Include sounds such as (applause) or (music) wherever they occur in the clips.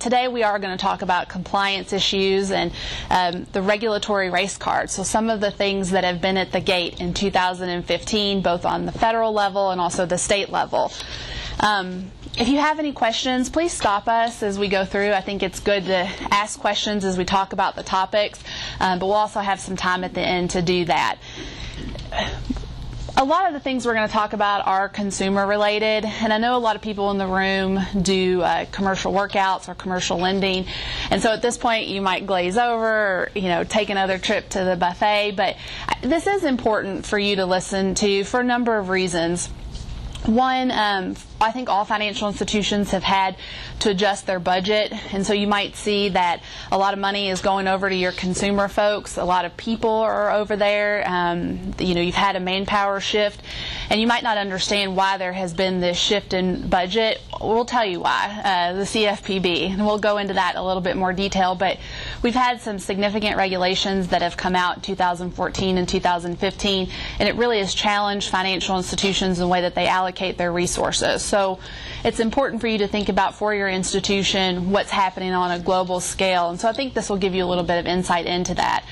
Today we are going to talk about compliance issues and um, the regulatory race card. So some of the things that have been at the gate in 2015, both on the federal level and also the state level. Um, if you have any questions, please stop us as we go through. I think it's good to ask questions as we talk about the topics, um, but we'll also have some time at the end to do that a lot of the things we're going to talk about are consumer related, and I know a lot of people in the room do uh, commercial workouts or commercial lending, and so at this point you might glaze over or you know take another trip to the buffet. But this is important for you to listen to for a number of reasons. One, um, I think all financial institutions have had to adjust their budget, and so you might see that a lot of money is going over to your consumer folks. A lot of people are over there. Um, you know, you've had a manpower shift, and you might not understand why there has been this shift in budget. We'll tell you why. Uh, the CFPB, and we'll go into that a little bit more detail. But we've had some significant regulations that have come out in 2014 and 2015, and it really has challenged financial institutions in the way that they allocate their resources. So it's important for you to think about for your institution what's happening on a global scale. And so I think this will give you a little bit of insight into that.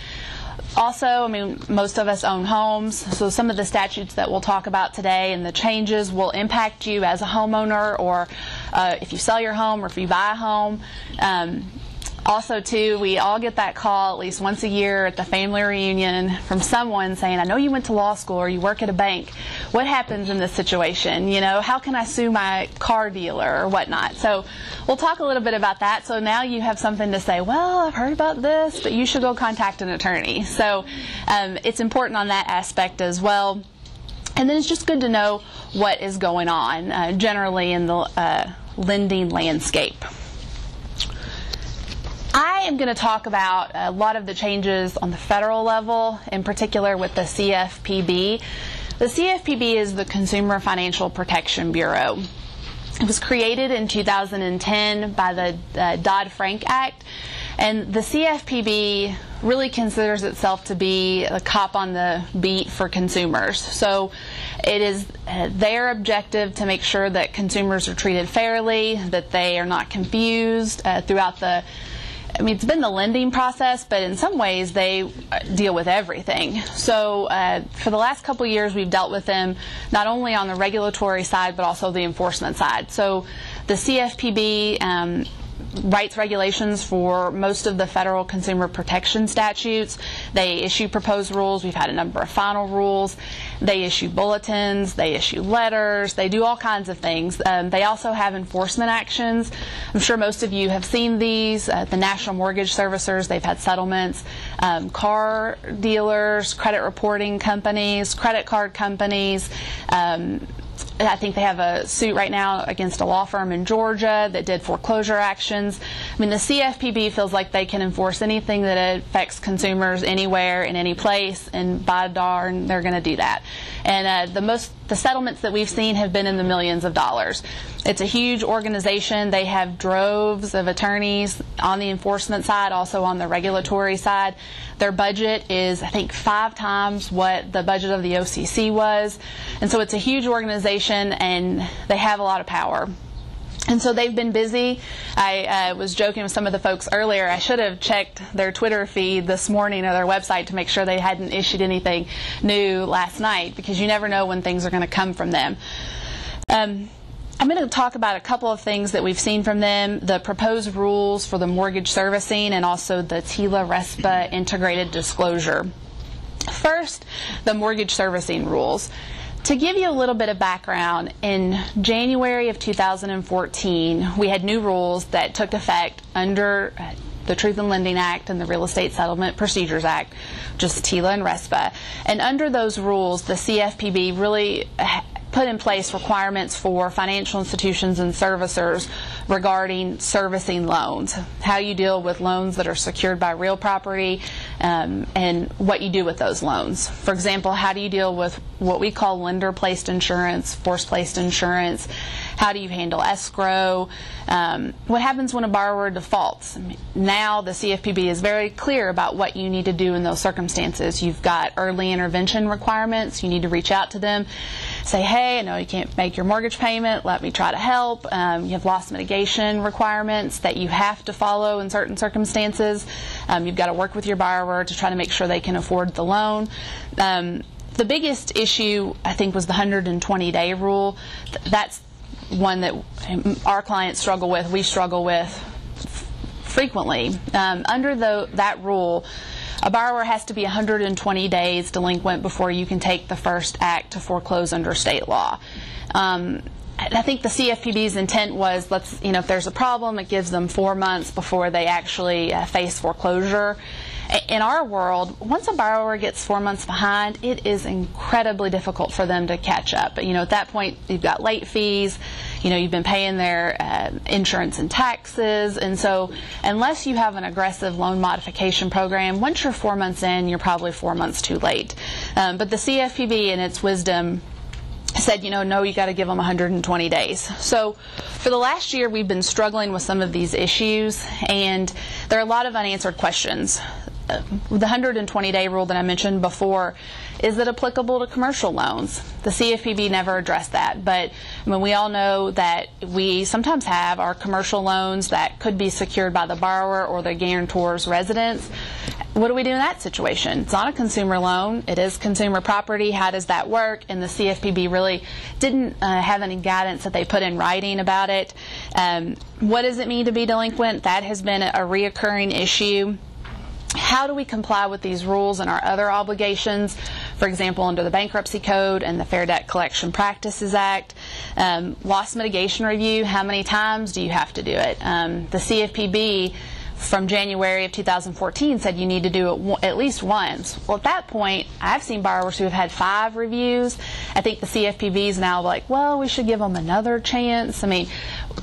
Also, I mean, most of us own homes, so some of the statutes that we'll talk about today and the changes will impact you as a homeowner or uh, if you sell your home or if you buy a home. Um, also, too, we all get that call at least once a year at the family reunion from someone saying, I know you went to law school or you work at a bank. What happens in this situation? You know, how can I sue my car dealer or whatnot? So we'll talk a little bit about that. So now you have something to say, well, I've heard about this, but you should go contact an attorney. So um, it's important on that aspect as well. And then it's just good to know what is going on uh, generally in the uh, lending landscape. I am going to talk about a lot of the changes on the federal level, in particular with the CFPB. The CFPB is the Consumer Financial Protection Bureau. It was created in 2010 by the uh, Dodd-Frank Act, and the CFPB really considers itself to be a cop on the beat for consumers. So it is uh, their objective to make sure that consumers are treated fairly, that they are not confused uh, throughout the I mean, it's been the lending process, but in some ways they deal with everything. So uh, for the last couple years, we've dealt with them not only on the regulatory side, but also the enforcement side. So the CFPB um, writes regulations for most of the federal consumer protection statutes. They issue proposed rules. We've had a number of final rules. They issue bulletins. They issue letters. They do all kinds of things. Um, they also have enforcement actions. I'm sure most of you have seen these. Uh, the National Mortgage Servicers, they've had settlements. Um, car dealers, credit reporting companies, credit card companies, um, I think they have a suit right now against a law firm in Georgia that did foreclosure actions. I mean, the CFPB feels like they can enforce anything that affects consumers anywhere in any place, and by darn, they're going to do that. And uh, the most the settlements that we've seen have been in the millions of dollars. It's a huge organization. They have droves of attorneys on the enforcement side, also on the regulatory side. Their budget is, I think, five times what the budget of the OCC was. And so it's a huge organization and they have a lot of power. And so they've been busy. I uh, was joking with some of the folks earlier. I should have checked their Twitter feed this morning or their website to make sure they hadn't issued anything new last night because you never know when things are going to come from them. Um, I'm going to talk about a couple of things that we've seen from them the proposed rules for the mortgage servicing and also the TILA RESPA integrated disclosure. First, the mortgage servicing rules. To give you a little bit of background, in January of 2014, we had new rules that took effect under uh, the Truth in Lending Act and the Real Estate Settlement Procedures Act, just TILA and RESPA. And under those rules, the CFPB really uh, put in place requirements for financial institutions and servicers regarding servicing loans, how you deal with loans that are secured by real property, um, and what you do with those loans. For example, how do you deal with what we call lender placed insurance, force placed insurance? How do you handle escrow? Um, what happens when a borrower defaults? Now the CFPB is very clear about what you need to do in those circumstances. You've got early intervention requirements, you need to reach out to them. Say, hey, I know you can't make your mortgage payment, let me try to help. Um, you have loss mitigation requirements that you have to follow in certain circumstances. Um, you've got to work with your borrower to try to make sure they can afford the loan. Um, the biggest issue, I think, was the 120 day rule. That's one that our clients struggle with, we struggle with frequently. Um, under the, that rule, a borrower has to be 120 days delinquent before you can take the first act to foreclose under state law. Um, I think the CFPB's intent was, let's, you know, if there's a problem, it gives them four months before they actually uh, face foreclosure. In our world, once a borrower gets four months behind, it is incredibly difficult for them to catch up. You know, at that point, you've got late fees, you know, you've been paying their uh, insurance and taxes, and so unless you have an aggressive loan modification program, once you're four months in, you're probably four months too late. Um, but the CFPB, in its wisdom, said, you know, no, you got to give them 120 days. So for the last year, we've been struggling with some of these issues, and there are a lot of unanswered questions the 120 day rule that I mentioned before, is it applicable to commercial loans? The CFPB never addressed that, but I mean, we all know that we sometimes have our commercial loans that could be secured by the borrower or the guarantor's residence. What do we do in that situation? It's not a consumer loan, it is consumer property. How does that work? And the CFPB really didn't uh, have any guidance that they put in writing about it. Um, what does it mean to be delinquent? That has been a reoccurring issue how do we comply with these rules and our other obligations, for example, under the Bankruptcy Code and the Fair Debt Collection Practices Act? Um, loss mitigation review, how many times do you have to do it? Um, the CFPB from January of 2014 said you need to do it at least once. Well, at that point, I've seen borrowers who have had five reviews. I think the CFPB is now like, well, we should give them another chance. I mean,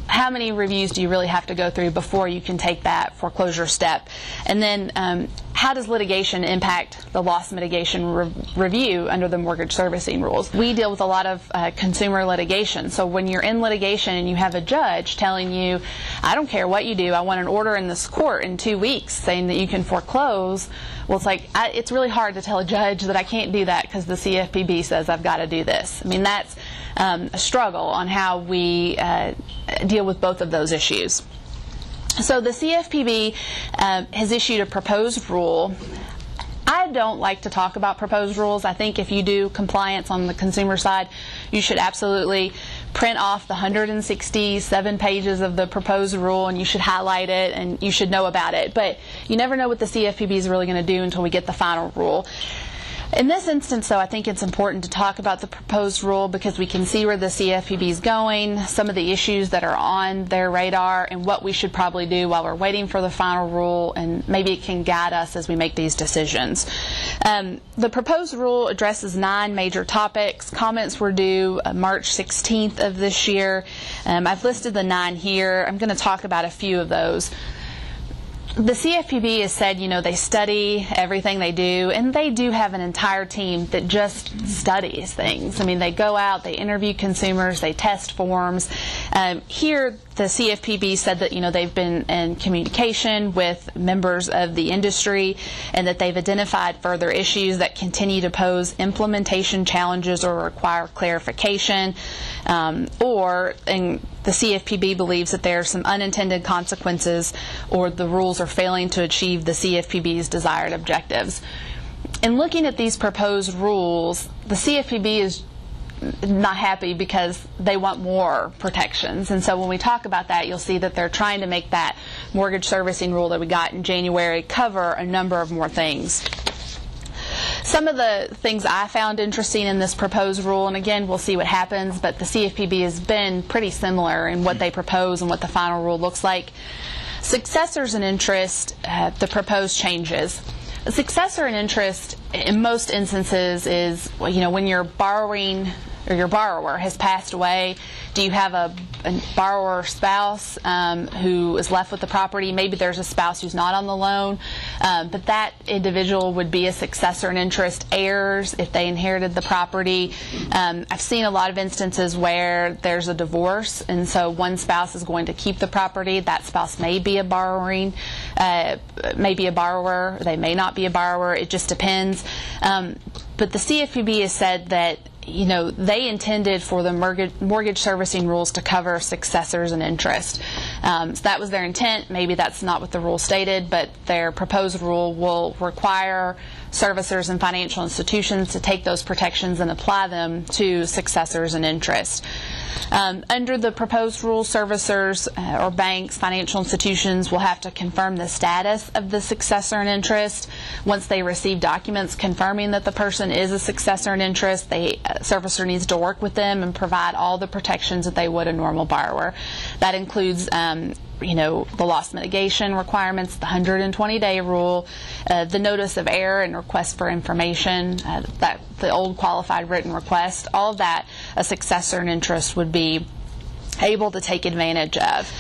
how many reviews do you really have to go through before you can take that foreclosure step? And then um, how does litigation impact the loss mitigation re review under the mortgage servicing rules? We deal with a lot of uh, consumer litigation. So when you're in litigation and you have a judge telling you, I don't care what you do, I want an order in this court in two weeks saying that you can foreclose, well, it's like, I, it's really hard to tell a judge that I can't do that because the CFPB says I've got to do this. I mean, that's um, a struggle on how we uh, deal with both of those issues. So the CFPB uh, has issued a proposed rule. I don't like to talk about proposed rules. I think if you do compliance on the consumer side, you should absolutely print off the 167 pages of the proposed rule and you should highlight it and you should know about it. But you never know what the CFPB is really going to do until we get the final rule. In this instance, though, I think it's important to talk about the proposed rule because we can see where the CFPB is going, some of the issues that are on their radar, and what we should probably do while we're waiting for the final rule, and maybe it can guide us as we make these decisions. Um, the proposed rule addresses nine major topics. Comments were due uh, March 16th of this year. Um, I've listed the nine here. I'm going to talk about a few of those the CFPB has said, you know, they study everything they do, and they do have an entire team that just studies things. I mean, they go out, they interview consumers, they test forms. Um, here, the CFPB said that, you know, they've been in communication with members of the industry and that they've identified further issues that continue to pose implementation challenges or require clarification. Um, or, the CFPB believes that there are some unintended consequences or the rules are failing to achieve the CFPB's desired objectives. In looking at these proposed rules, the CFPB is not happy because they want more protections. And so when we talk about that, you'll see that they're trying to make that mortgage servicing rule that we got in January cover a number of more things. Some of the things I found interesting in this proposed rule, and again, we'll see what happens, but the CFPB has been pretty similar in what they propose and what the final rule looks like. Successors and interest, uh, the proposed changes. A successor in interest, in most instances, is you know when you're borrowing or your borrower has passed away, do you have a, a borrower spouse um, who is left with the property? Maybe there's a spouse who's not on the loan, um, but that individual would be a successor in interest. Heirs, if they inherited the property. Um, I've seen a lot of instances where there's a divorce, and so one spouse is going to keep the property. That spouse may be a borrowing, uh, may be a borrower. They may not be a borrower. It just depends. Um, but the CFPB has said that you know, they intended for the mortgage, servicing rules to cover successors and interest. Um, so that was their intent. Maybe that's not what the rule stated, but their proposed rule will require servicers and financial institutions to take those protections and apply them to successors and interest. Um, under the proposed rule, servicers uh, or banks, financial institutions will have to confirm the status of the successor in interest. Once they receive documents confirming that the person is a successor in interest, the uh, servicer needs to work with them and provide all the protections that they would a normal borrower. That includes um, you know, the loss mitigation requirements, the 120 day rule, uh, the notice of error and request for information, uh, that the old qualified written request, all of that a successor in interest would be able to take advantage of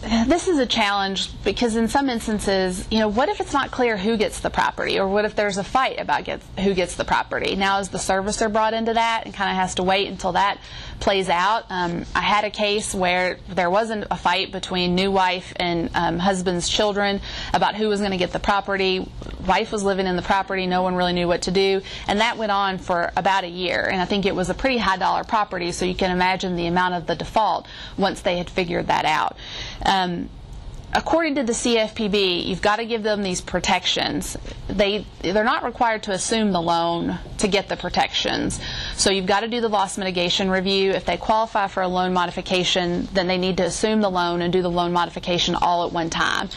this is a challenge because in some instances, you know, what if it's not clear who gets the property, or what if there's a fight about who gets the property? Now, is the servicer brought into that and kind of has to wait until that plays out? Um, I had a case where there wasn't a fight between new wife and um, husband's children about who was going to get the property. Wife was living in the property, no one really knew what to do, and that went on for about a year. And I think it was a pretty high dollar property, so you can imagine the amount of the default once they had figured that out. Um, according to the CFPB, you've got to give them these protections. They they're not required to assume the loan to get the protections. So you've got to do the loss mitigation review. If they qualify for a loan modification, then they need to assume the loan and do the loan modification all at one time.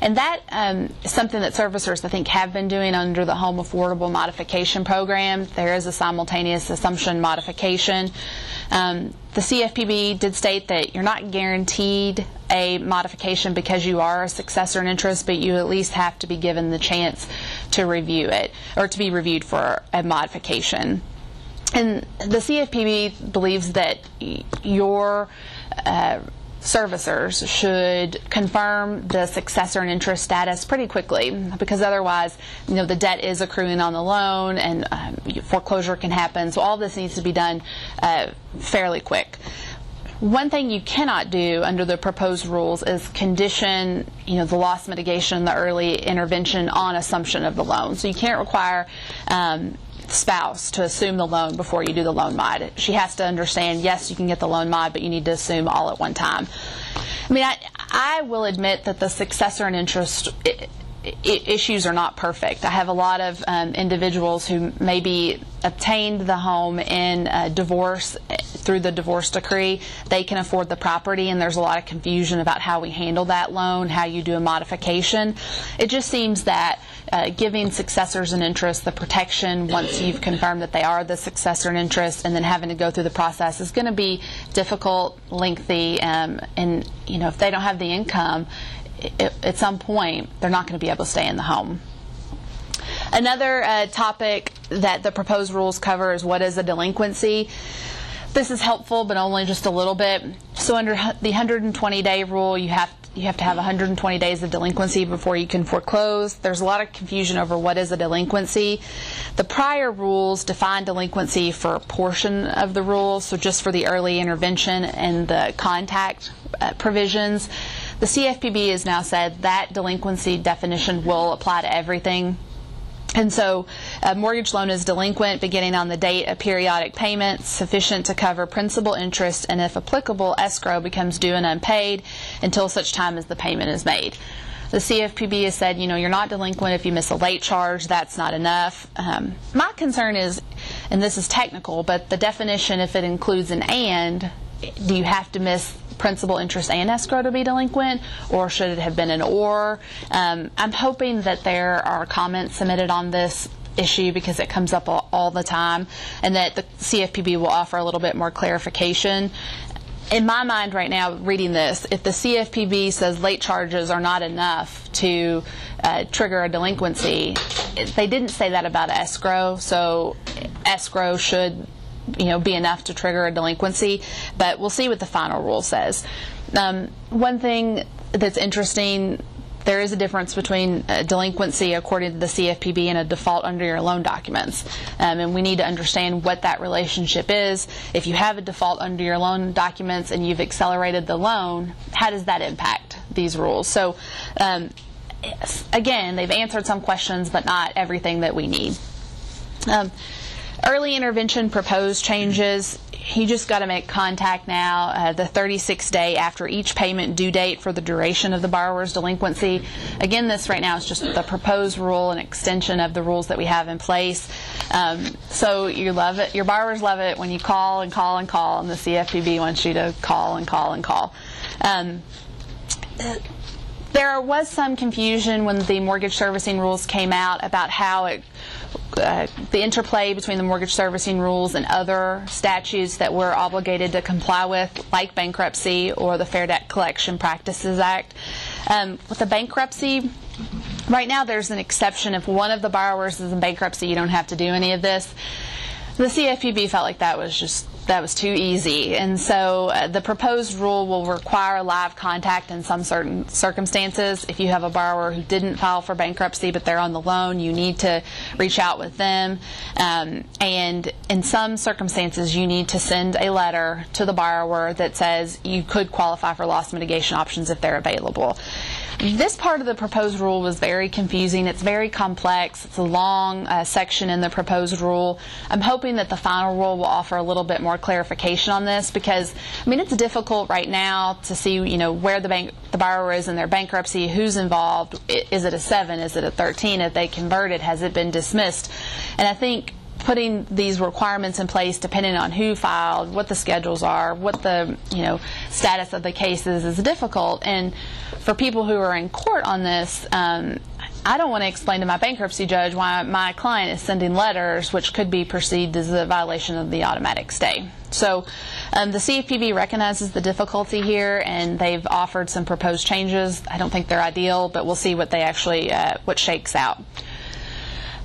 And that um, is something that servicers, I think, have been doing under the Home Affordable Modification Program. There is a simultaneous assumption modification. Um, the CFPB did state that you're not guaranteed a modification because you are a successor in interest, but you at least have to be given the chance to review it or to be reviewed for a modification. And the CFPB believes that your uh, servicers should confirm the successor and interest status pretty quickly because otherwise, you know, the debt is accruing on the loan and um, foreclosure can happen. So all this needs to be done uh, fairly quick. One thing you cannot do under the proposed rules is condition, you know, the loss mitigation, the early intervention on assumption of the loan. So you can't require um, spouse to assume the loan before you do the loan mod. She has to understand, yes, you can get the loan mod, but you need to assume all at one time. I mean, I, I will admit that the successor and interest issues are not perfect. I have a lot of um, individuals who maybe obtained the home in divorce through the divorce decree. They can afford the property, and there's a lot of confusion about how we handle that loan, how you do a modification. It just seems that uh, giving successors an interest the protection once you've confirmed that they are the successor in interest, and then having to go through the process is going to be difficult, lengthy, um, and you know if they don't have the income at some point, they're not going to be able to stay in the home. Another uh, topic that the proposed rules cover is what is a delinquency. This is helpful, but only just a little bit. So under the 120 day rule, you have you have to have 120 days of delinquency before you can foreclose. There's a lot of confusion over what is a delinquency. The prior rules define delinquency for a portion of the rules, so just for the early intervention and the contact uh, provisions. The CFPB has now said that delinquency definition will apply to everything. And so a mortgage loan is delinquent beginning on the date of periodic payment sufficient to cover principal interest and if applicable escrow becomes due and unpaid until such time as the payment is made. The CFPB has said, you know, you're not delinquent if you miss a late charge. That's not enough. Um, my concern is, and this is technical, but the definition, if it includes an and, do you have to miss principal, interest, and escrow to be delinquent, or should it have been an or? Um, I'm hoping that there are comments submitted on this issue because it comes up all, all the time, and that the CFPB will offer a little bit more clarification in my mind right now, reading this, if the CFPB says late charges are not enough to uh, trigger a delinquency, they didn't say that about escrow, so escrow should you know, be enough to trigger a delinquency, but we'll see what the final rule says. Um, one thing that's interesting there is a difference between a delinquency according to the CFPB and a default under your loan documents. Um, and we need to understand what that relationship is. If you have a default under your loan documents and you've accelerated the loan, how does that impact these rules? So, um, again, they've answered some questions, but not everything that we need. Um, Early intervention proposed changes. You just got to make contact now uh, the 36th day after each payment due date for the duration of the borrower's delinquency. Again, this right now is just the proposed rule and extension of the rules that we have in place. Um, so you love it. Your borrowers love it when you call and call and call, and the CFPB wants you to call and call and call. Um, there was some confusion when the mortgage servicing rules came out about how it uh, the interplay between the mortgage servicing rules and other statutes that we're obligated to comply with, like bankruptcy or the Fair Debt Collection Practices Act. Um, with the bankruptcy, right now there's an exception if one of the borrowers is in bankruptcy, you don't have to do any of this. The CFPB felt like that was just that was too easy. And so uh, the proposed rule will require live contact in some certain circumstances. If you have a borrower who didn't file for bankruptcy but they're on the loan, you need to reach out with them. Um, and in some circumstances, you need to send a letter to the borrower that says you could qualify for loss mitigation options if they're available. This part of the proposed rule was very confusing. It's very complex. It's a long uh, section in the proposed rule. I'm hoping that the final rule will offer a little bit more clarification on this because, I mean, it's difficult right now to see, you know, where the bank, the borrower is in their bankruptcy, who's involved. Is it a 7? Is it a 13? If they converted, has it been dismissed? And I think putting these requirements in place depending on who filed, what the schedules are, what the you know status of the cases is difficult. And for people who are in court on this, um, I don't want to explain to my bankruptcy judge why my client is sending letters which could be perceived as a violation of the automatic stay. So um, the CFPB recognizes the difficulty here and they've offered some proposed changes. I don't think they're ideal, but we'll see what they actually uh, what shakes out.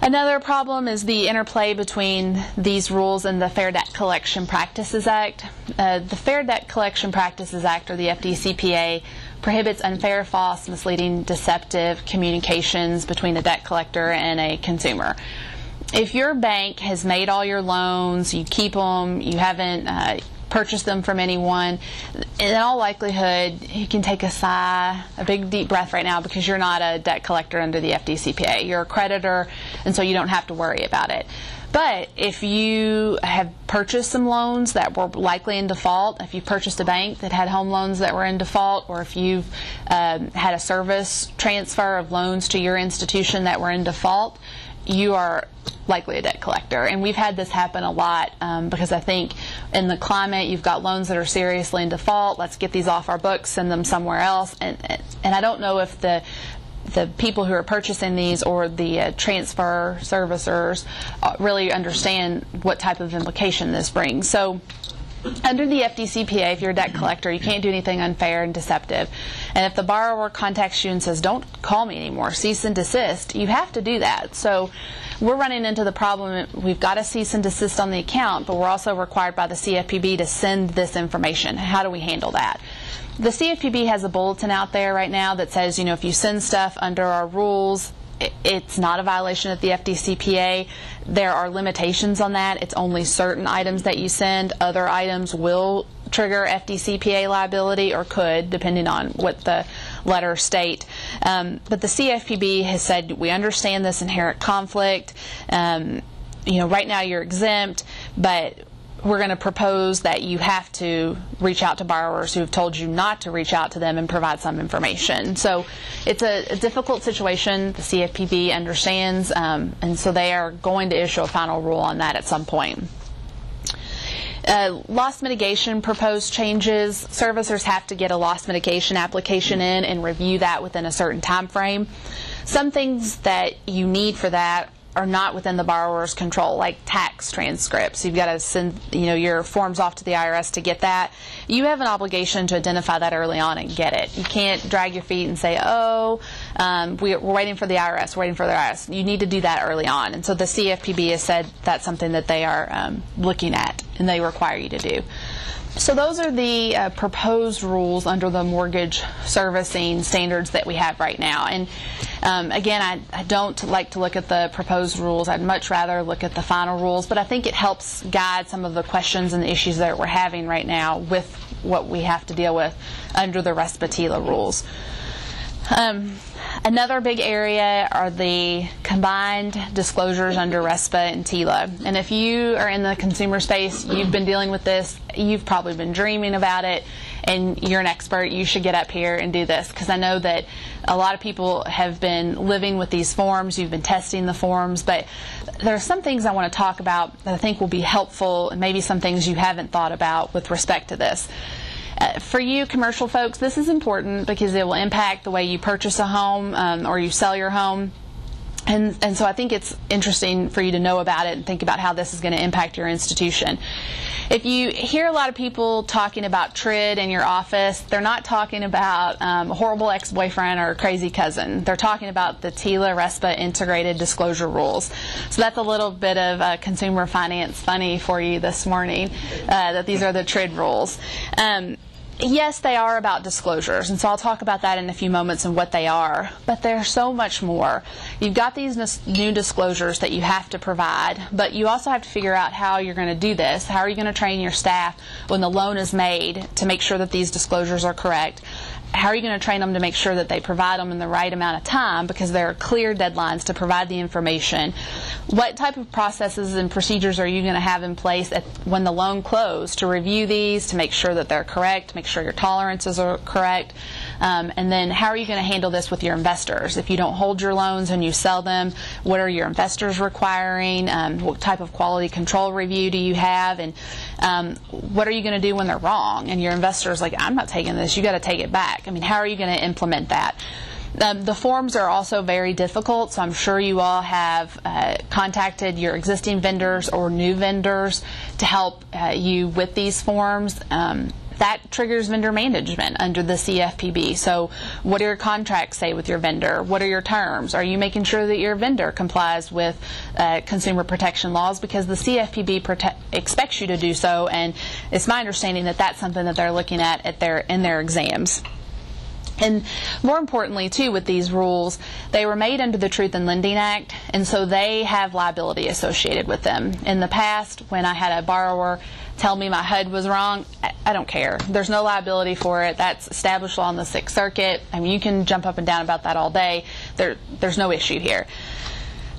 Another problem is the interplay between these rules and the Fair Debt Collection Practices Act. Uh, the Fair Debt Collection Practices Act, or the FDCPA, prohibits unfair, false, misleading, deceptive communications between a debt collector and a consumer. If your bank has made all your loans, you keep them, you haven't uh, purchase them from anyone, in all likelihood, you can take a sigh, a big deep breath right now because you're not a debt collector under the FDCPA. You're a creditor, and so you don't have to worry about it. But if you have purchased some loans that were likely in default, if you purchased a bank that had home loans that were in default, or if you've um, had a service transfer of loans to your institution that were in default, you are likely a debt collector. And we've had this happen a lot um, because I think in the climate, you've got loans that are seriously in default. Let's get these off our books, send them somewhere else. And, and I don't know if the the people who are purchasing these or the uh, transfer servicers uh, really understand what type of implication this brings. So under the FDCPA, if you're a debt collector, you can't do anything unfair and deceptive. And if the borrower contacts you and says, don't call me anymore, cease and desist, you have to do that. So we're running into the problem, we've got to cease and desist on the account, but we're also required by the CFPB to send this information. How do we handle that? The CFPB has a bulletin out there right now that says, you know, if you send stuff under our rules, it's not a violation of the FDCPA. There are limitations on that. It's only certain items that you send. Other items will trigger FDCPA liability or could, depending on what the letter state. Um, but the CFPB has said we understand this inherent conflict. Um, you know, right now you're exempt, but we're going to propose that you have to reach out to borrowers who have told you not to reach out to them and provide some information. So it's a, a difficult situation. The CFPB understands, um, and so they are going to issue a final rule on that at some point. Uh, loss mitigation proposed changes. Servicers have to get a loss mitigation application in and review that within a certain time frame. Some things that you need for that are not within the borrower's control, like tax transcripts. You've got to send, you know, your forms off to the IRS to get that. You have an obligation to identify that early on and get it. You can't drag your feet and say, "Oh, um, we, are waiting for the IRS, we're waiting for the IRS." You need to do that early on, and so the CFPB has said that's something that they are um, looking at and they require you to do. So those are the uh, proposed rules under the mortgage servicing standards that we have right now. And um, again, I, I, don't like to look at the proposed rules. I'd much rather look at the final rules, but I think it helps guide some of the questions and the issues that we're having right now with what we have to deal with under the RESPA-TILA rules. Um, another big area are the combined disclosures under RESPA and TILA. And if you are in the consumer space, you've been dealing with this, you've probably been dreaming about it, and you're an expert, you should get up here and do this because I know that a lot of people have been living with these forms, you've been testing the forms, but there are some things I want to talk about that I think will be helpful, and maybe some things you haven't thought about with respect to this. Uh, for you commercial folks, this is important because it will impact the way you purchase a home um, or you sell your home. And, and so I think it's interesting for you to know about it and think about how this is going to impact your institution. If you hear a lot of people talking about TRID in your office, they're not talking about um, a horrible ex-boyfriend or a crazy cousin. They're talking about the TILA RESPA integrated disclosure rules. So that's a little bit of uh, consumer finance funny for you this morning, uh, that these are the TRID rules. Um, yes, they are about disclosures, and so I'll talk about that in a few moments and what they are. But there's so much more. You've got these new disclosures that you have to provide, but you also have to figure out how you're going to do this. How are you going to train your staff when the loan is made to make sure that these disclosures are correct? How are you going to train them to make sure that they provide them in the right amount of time because there are clear deadlines to provide the information? What type of processes and procedures are you going to have in place at, when the loan closed to review these, to make sure that they're correct, make sure your tolerances are correct? Um, and then how are you going to handle this with your investors? If you don't hold your loans and you sell them, what are your investors requiring? Um, what type of quality control review do you have? And um, what are you going to do when they're wrong? And your investors like, I'm not taking this. You got to take it back. I mean, how are you going to implement that? Um, the forms are also very difficult, so I'm sure you all have uh, contacted your existing vendors or new vendors to help uh, you with these forms. Um, that triggers vendor management under the CFPB. So, what do your contracts say with your vendor? What are your terms? Are you making sure that your vendor complies with uh, consumer protection laws? Because the CFPB prote- expects you to do so, and it's my understanding that that's something that they're looking at at their in their exams. And more importantly, too, with these rules, they were made under the Truth in Lending Act, and so they have liability associated with them. In the past, when I had a borrower tell me my HUD was wrong, I don't care. There's no liability for it. That's established law in the Sixth Circuit. I mean, you can jump up and down about that all day. There, there's no issue here.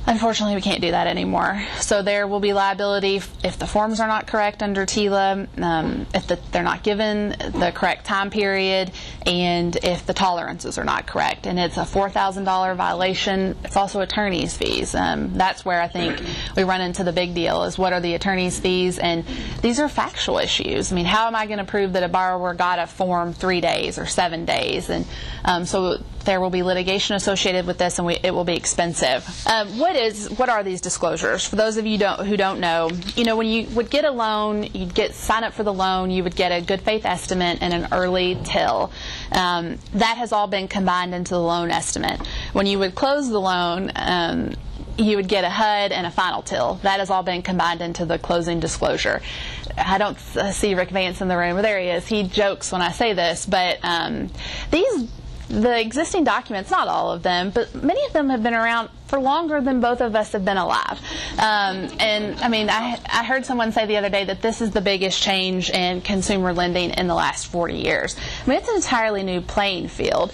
Unfortunately, we can't do that anymore. So there will be liability if the forms are not correct under TILA, um, if the, they're not given the correct time period, and if the tolerances are not correct. And it's a $4,000 violation. It's also attorney's fees. Um, that's where I think we run into the big deal is what are the attorney's fees? And these are factual issues. I mean, how am I going to prove that a borrower got a form three days or seven days? And um, so there will be litigation associated with this, and we, it will be expensive. Um, what is what are these disclosures? For those of you don't, who don't know, you know when you would get a loan, you'd get sign up for the loan, you would get a good faith estimate and an early TIL. Um, that has all been combined into the loan estimate. When you would close the loan. Um, you would get a HUD and a final TIL. That has all been combined into the closing disclosure. I don't see Rick Vance in the room. but There he is. He jokes when I say this, but um, these the existing documents, not all of them, but many of them have been around for longer than both of us have been alive. Um, and I mean, I, I heard someone say the other day that this is the biggest change in consumer lending in the last 40 years. I mean, it's an entirely new playing field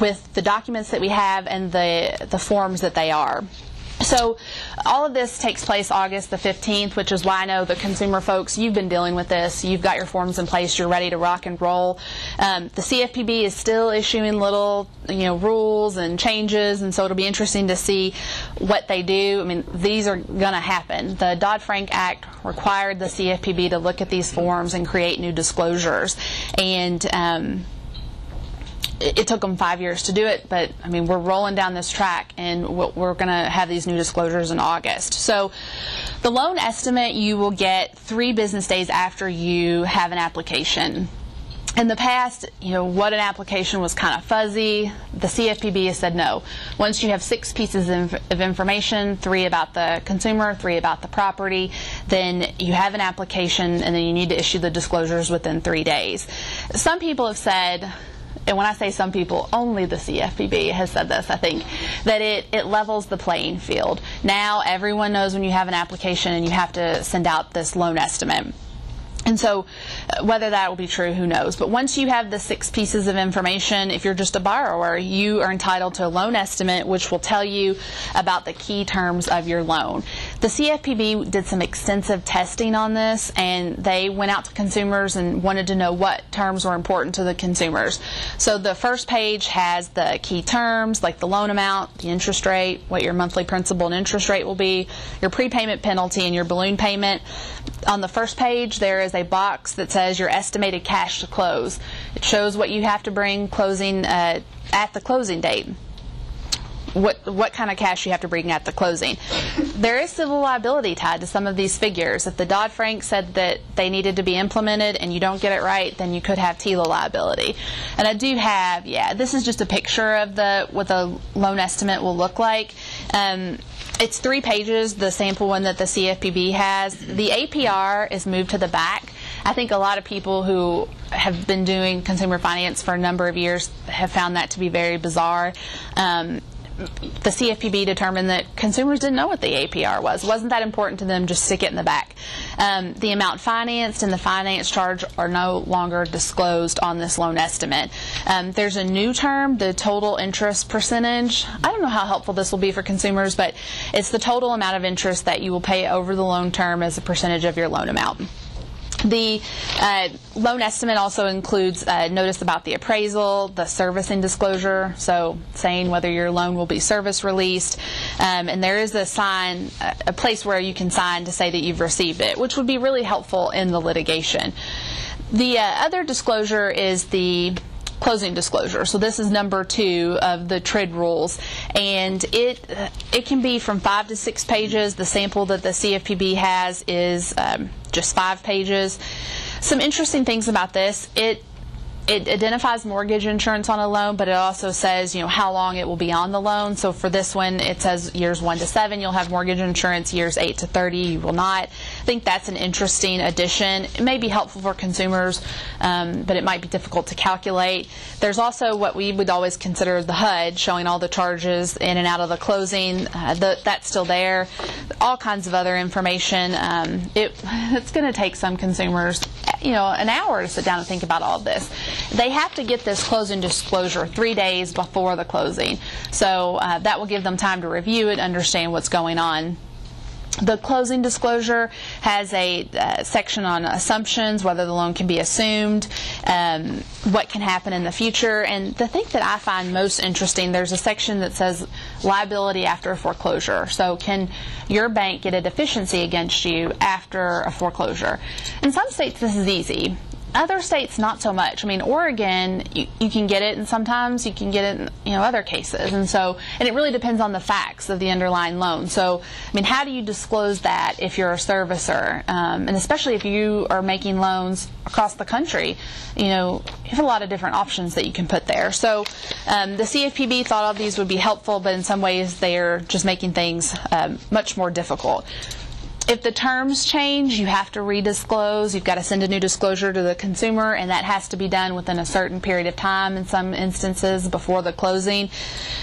with the documents that we have and the, the forms that they are. So all of this takes place August the 15th, which is why I know the consumer folks, you've been dealing with this. You've got your forms in place. You're ready to rock and roll. Um, the CFPB is still issuing little, you know, rules and changes, and so it'll be interesting to see what they do. I mean, these are going to happen. The Dodd-Frank Act required the CFPB to look at these forms and create new disclosures, and um, it, took them five years to do it, but I mean, we're rolling down this track and we're going to have these new disclosures in August. So, the loan estimate you will get three business days after you have an application. In the past, you know, what an application was kind of fuzzy. The CFPB has said no. Once you have six pieces of information, three about the consumer, three about the property, then you have an application and then you need to issue the disclosures within three days. Some people have said, and when I say some people, only the CFPB has said this, I think, that it, it levels the playing field. Now everyone knows when you have an application and you have to send out this loan estimate. And so, uh, whether that will be true, who knows? But once you have the six pieces of information, if you're just a borrower, you are entitled to a loan estimate, which will tell you about the key terms of your loan. The CFPB did some extensive testing on this, and they went out to consumers and wanted to know what terms were important to the consumers. So, the first page has the key terms, like the loan amount, the interest rate, what your monthly principal and interest rate will be, your prepayment penalty, and your balloon payment. On the first page, there is a box that says your estimated cash to close. It shows what you have to bring closing uh, at the closing date. What what kind of cash you have to bring at the closing. There is civil liability tied to some of these figures. If the Dodd Frank said that they needed to be implemented and you don't get it right, then you could have TILA liability. And I do have, yeah, this is just a picture of the what the loan estimate will look like. Um, it's three pages, the sample one that the CFPB has. The APR is moved to the back. I think a lot of people who have been doing consumer finance for a number of years have found that to be very bizarre. Um, the CFPB determined that consumers didn't know what the APR was. Wasn't that important to them, just stick it in the back. Um, the amount financed and the finance charge are no longer disclosed on this loan estimate. Um, there's a new term, the total interest percentage. I don't know how helpful this will be for consumers, but it's the total amount of interest that you will pay over the loan term as a percentage of your loan amount. The uh, loan estimate also includes uh, notice about the appraisal, the servicing disclosure, so saying whether your loan will be service released, um, and there is a sign, a place where you can sign to say that you've received it, which would be really helpful in the litigation. The uh, other disclosure is the closing disclosure. So this is number two of the TRID rules, and it it can be from five to six pages. The sample that the CFPB has is um, just five pages. Some interesting things about this: it it identifies mortgage insurance on a loan, but it also says, you know, how long it will be on the loan. So for this one, it says years one to seven, you'll have mortgage insurance. Years eight to 30, you will not. I think that's an interesting addition. It may be helpful for consumers, um, but it might be difficult to calculate. There's also what we would always consider the HUD, showing all the charges in and out of the closing. Uh, the, that's still there. All kinds of other information. Um, it, (laughs) it's going to take some consumers, you know, an hour to sit down and think about all of this they have to get this closing disclosure three days before the closing. So uh, that will give them time to review it, understand what's going on. The closing disclosure has a uh, section on assumptions, whether the loan can be assumed, um, what can happen in the future, and the thing that I find most interesting, there's a section that says liability after a foreclosure. So, can your bank get a deficiency against you after a foreclosure? In some states, this is easy other states not so much. I mean, Oregon, you, you, can get it, and sometimes you can get it in you know other cases, and so and it really depends on the facts of the underlying loan. So, I mean, how do you disclose that if you're a servicer, um, and especially if you are making loans across the country? You know, you have a lot of different options that you can put there. So, um, the CFPB thought all these would be helpful, but in some ways they're just making things um, much more difficult. If the terms change, you have to redisclose. You've got to send a new disclosure to the consumer, and that has to be done within a certain period of time in some instances before the closing.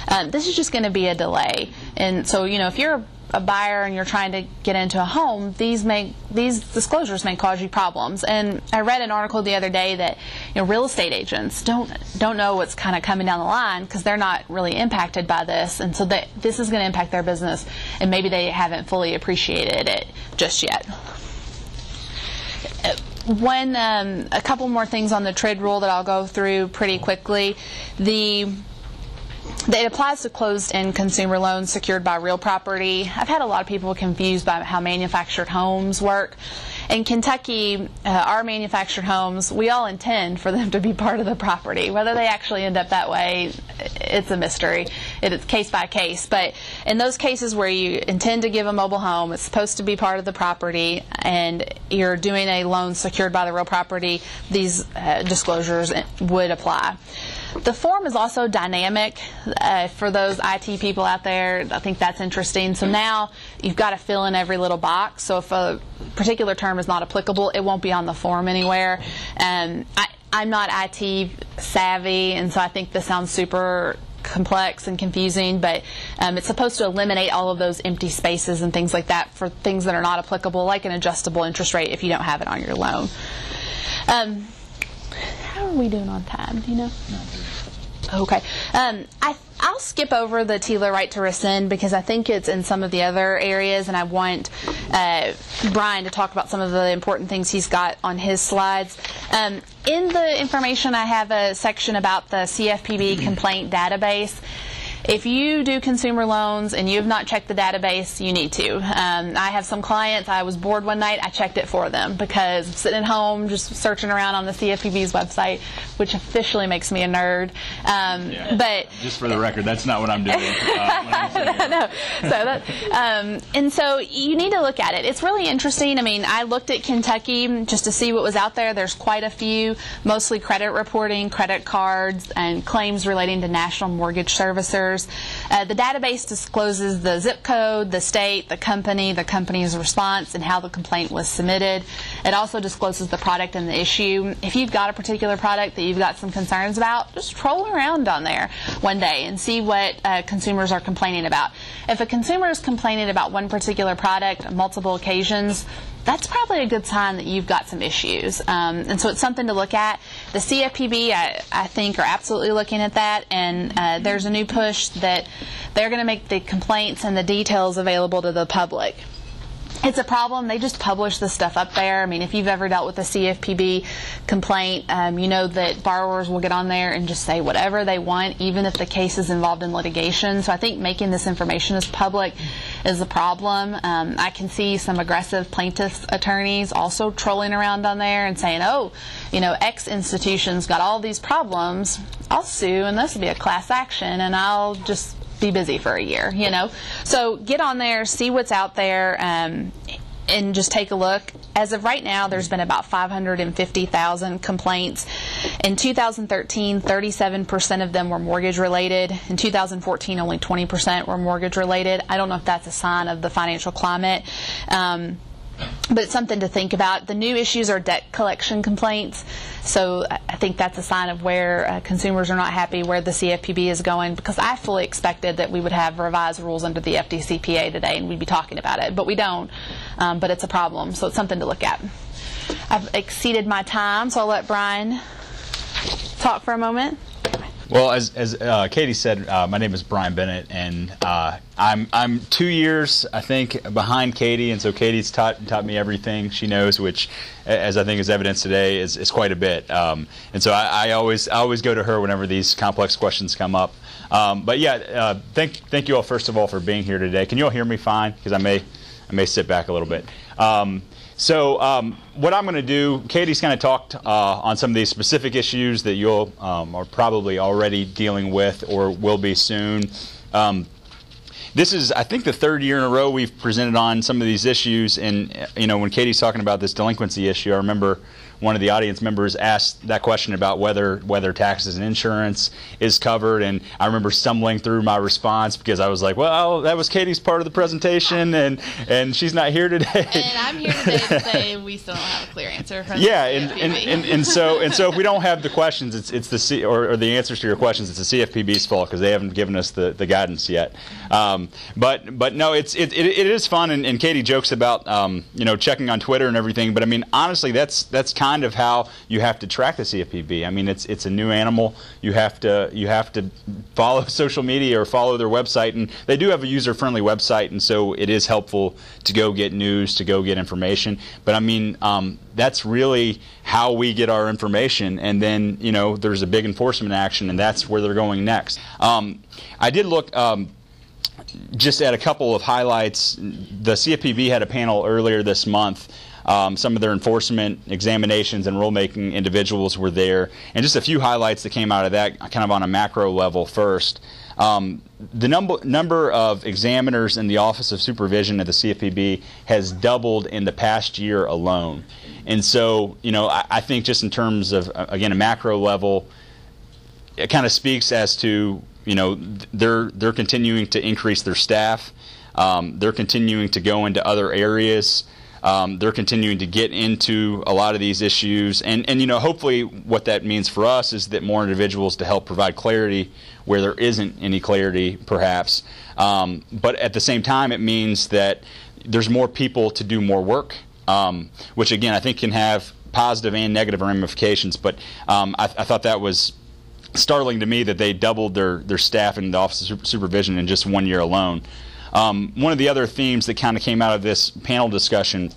Um, this is just going to be a delay. And so, you know, if you're a buyer and you're trying to get into a home, these may these disclosures may cause you problems. And I read an article the other day that you know real estate agents don't don't know what's kind of coming down the line because they're not really impacted by this, and so that this is going to impact their business, and maybe they haven't fully appreciated it just yet. One, um, a couple more things on the TRID rule that I'll go through pretty quickly. The it applies to closed-end consumer loans secured by real property. I've had a lot of people confused by how manufactured homes work. In Kentucky, uh, our manufactured homes, we all intend for them to be part of the property. Whether they actually end up that way, it's a mystery. It is case by case. But in those cases where you intend to give a mobile home, it's supposed to be part of the property, and you're doing a loan secured by the real property, these uh, disclosures would apply. The form is also dynamic uh, for those IT people out there. I think that's interesting. So now you've got to fill in every little box. So if a particular term is not applicable, it won't be on the form anywhere. Um, I, I'm not IT savvy, and so I think this sounds super complex and confusing, but Um, it's supposed to eliminate all of those empty spaces and things like that for things that are not applicable, like an adjustable interest rate if you don't have it on your loan. Um, how are we doing on time? Do you know? Okay. Um, I, I'll skip over the TILA right to rescind because I think it's in some of the other areas, and I want uh, Brian to talk about some of the important things he's got on his slides. Um, in the information, I have a section about the CFPB complaint database. If you do consumer loans and you have not checked the database, you need to. Um, I have some clients, I was bored one night, I checked it for them because I'm sitting at home just searching around on the CFPB's website, which officially makes me a nerd. Um, yeah. But Just for the record, that's not what I'm doing. (laughs) Uh, (laughs) no. So that, um, and so you need to look at it. It's really interesting. I mean, I looked at Kentucky just to see what was out there. There's quite a few, mostly credit reporting, credit cards, and claims relating to national mortgage servicers. Uh, the database discloses the zip code, the state, the company, the company's response, and how the complaint was submitted. It also discloses the product and the issue. If you've got a particular product that you've got some concerns about, just troll around on there one day and see what uh, consumers are complaining about. If a consumer is complaining about one particular product on multiple occasions, that's probably a good sign that you've got some issues. Um, and so it's something to look at. The CFPB, I, I think, are absolutely looking at that, and uh, there's a new push that they're going to make the complaints and the details available to the public it's a problem. They just publish the stuff up there. I mean, if you've ever dealt with a CFPB complaint, um, you know that borrowers will get on there and just say whatever they want, even if the case is involved in litigation. So I think making this information as public is a problem. Um, I can see some aggressive plaintiffs' attorneys also trolling around on there and saying, oh, you know, X institution's got all these problems. I'll sue, and this will be a class action, and I'll just be busy for a year, you know? So get on there, see what's out there, um, and just take a look. As of right now, there's been about 550,000 complaints. In 2013, 37% of them were mortgage related. In 2014, only 20% were mortgage related. I don't know if that's a sign of the financial climate. Um, but it's something to think about. The new issues are debt collection complaints. So I think that's a sign of where uh, consumers are not happy where the CFPB is going because I fully expected that we would have revised rules under the FDCPA today and we'd be talking about it, but we don't. Um, but it's a problem, so it's something to look at. I've exceeded my time, so I'll let Brian talk for a moment. Well, as, as uh, Katie said, uh, my name is Brian Bennett, and uh, I'm I'm two years, I think, behind Katie, and so Katie's taught taught me everything she knows, which, as I think is evidence today, is, is quite a bit. Um, and so I, I, always I always go to her whenever these complex questions come up. Um, but yeah, uh, thank thank you all first of all for being here today. Can you all hear me fine? Because I may I may sit back a little bit. Um, so um, what I'm going to do, Katie's kind of talked uh, on some of these specific issues that you'll um, are probably already dealing with or will be soon. Um, this is, I think, the third year in a row we've presented on some of these issues. And you know, when Katie's talking about this delinquency issue, I remember one of the audience members asked that question about whether whether taxes and insurance is covered, and I remember stumbling through my response because I was like, "Well, that was Katie's part of the presentation, and and she's not here today." And I'm here today to say we still don't have a clear answer. From yeah, and, and, and, and, so and so if we don't have the questions, it's it's the C, or, or the answers to your questions, it's the CFPB's fault because they haven't given us the, the guidance yet. Um, but but no, it's it, it, it is fun, and, and Katie jokes about um, you know checking on Twitter and everything. But I mean, honestly, that's that's kind kind of how you have to track the CFPB. I mean, it's it's a new animal. You have to you have to follow (laughs) social media or follow their website, and they do have a user-friendly website, and so it is helpful to go get news, to go get information. But I mean, um, that's really how we get our information, and then you know there's a big enforcement action, and that's where they're going next. Um, I did look. Um, just at a couple of highlights, the CFPB had a panel earlier this month um, some of their enforcement examinations and rulemaking individuals were there. And just a few highlights that came out of that, kind of on a macro level first. Um, the number number of examiners in the Office of Supervision at the CFPB has doubled in the past year alone. And so, you know, I, I think just in terms of, again, a macro level, it kind of speaks as to, you know, they're, they're continuing to increase their staff. Um, they're continuing to go into other areas Um, they're continuing to get into a lot of these issues, and and you know hopefully what that means for us is that more individuals to help provide clarity where there isn't any clarity, perhaps. Um, but at the same time, it means that there's more people to do more work, um, which again I think can have positive and negative ramifications. But um, I, I thought that was startling to me that they doubled their, their staff in the Office of Supervision in just one year alone. Um, one of the other themes that kind of came out of this panel discussion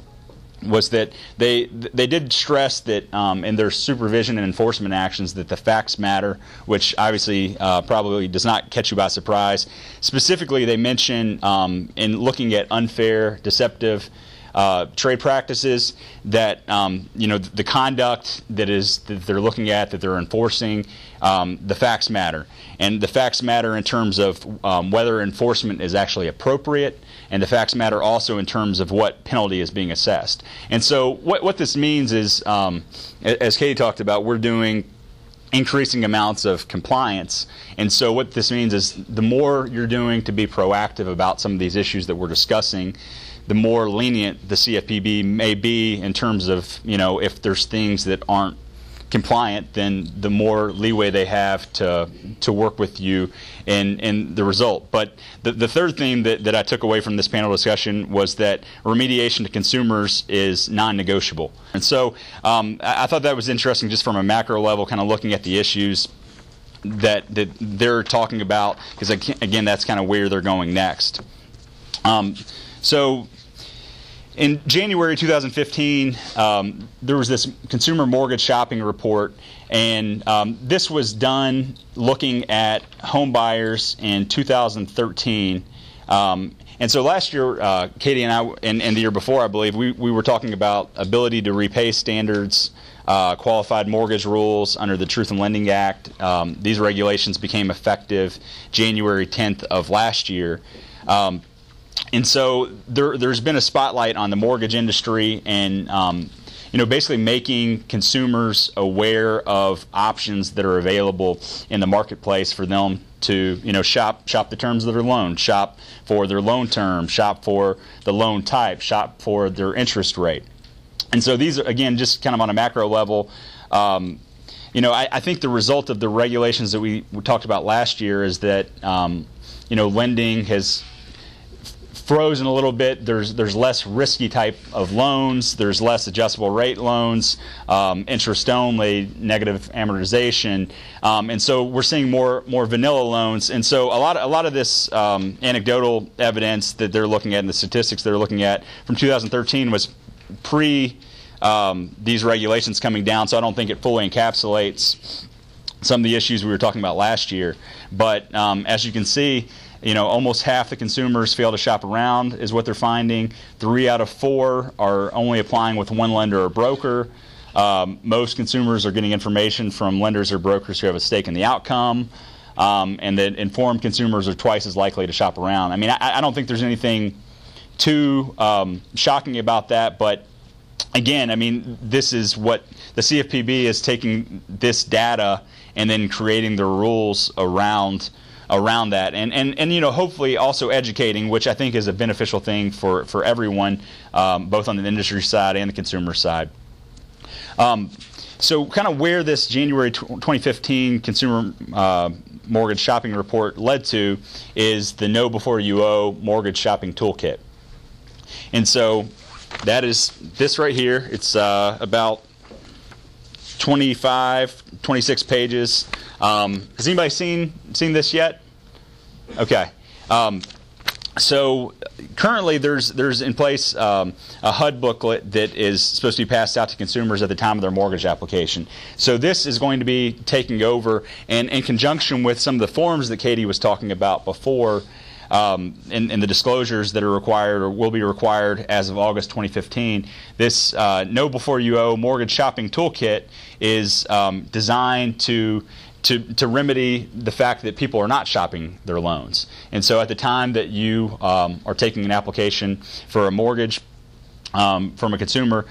was that they they did stress that um, in their supervision and enforcement actions that the facts matter, which obviously uh, probably does not catch you by surprise. Specifically, they mention um, in looking at unfair, deceptive uh, trade practices that um, you know the conduct that is that they're looking at that they're enforcing um, the facts matter and the facts matter in terms of um, whether enforcement is actually appropriate and the facts matter also in terms of what penalty is being assessed and so what, what this means is um, as Katie talked about we're doing increasing amounts of compliance. And so, what this means is the more you're doing to be proactive about some of these issues that we're discussing, the more lenient the CFPB may be in terms of, you know, if there's things that aren't compliant, then the more leeway they have to to work with you in, in the result. But the, the third thing that, that I took away from this panel discussion was that remediation to consumers is non-negotiable. And so um, I, I thought that was interesting just from a macro level, kind of looking at the issues that, that they're talking about, because again, that's kind of where they're going next. Um, so in January 2015, um, there was this consumer mortgage shopping report, and um, this was done looking at home buyers in 2013. Um, and so last year, uh, Katie and I, and, and, the year before, I believe, we, we were talking about ability to repay standards, uh, qualified mortgage rules under the Truth in Lending Act. Um, these regulations became effective January 10th of last year. Um, and so there, has been a spotlight on the mortgage industry and um, you know basically making consumers aware of options that are available in the marketplace for them to you know shop shop the terms of their loan shop for their loan term shop for the loan type shop for their interest rate. And so these are again just kind of on a macro level um, you know I, I, think the result of the regulations that we, we talked about last year is that um, you know lending has frozen a little bit. There's there's less risky type of loans. There's less adjustable rate loans, um, interest only, negative amortization, um, and so we're seeing more more vanilla loans. And so a lot of, a lot of this um, anecdotal evidence that they're looking at and the statistics they're looking at from 2013 was pre um, these regulations coming down. So I don't think it fully encapsulates some of the issues we were talking about last year. But um, as you can see you know, almost half the consumers fail to shop around, is what they're finding. Three out of four are only applying with one lender or broker. Um, most consumers are getting information from lenders or brokers who have a stake in the outcome, um, and that informed consumers are twice as likely to shop around. I mean, I, I don't think there's anything too um, shocking about that, but again, I mean, this is what the CFPB is taking this data and then creating the rules around around that and, and, and you know hopefully also educating which I think is a beneficial thing for, for everyone um, both on the industry side and the consumer side. Um, so kind of where this January 2015 consumer uh, mortgage shopping report led to is the know before you owe mortgage shopping toolkit. And so that is this right here. It's uh, about 25, 26 pages. Um, has anybody seen seen this yet? Okay. Um, so currently, there's there's in place um, a HUD booklet that is supposed to be passed out to consumers at the time of their mortgage application. So this is going to be taking over, and in conjunction with some of the forms that Katie was talking about before, um, the disclosures that are required or will be required as of August 2015. This uh, Know Before You Owe Mortgage Shopping Toolkit is um, designed to to, to remedy the fact that people are not shopping their loans. And so at the time that you um, are taking an application for a mortgage um, from a consumer,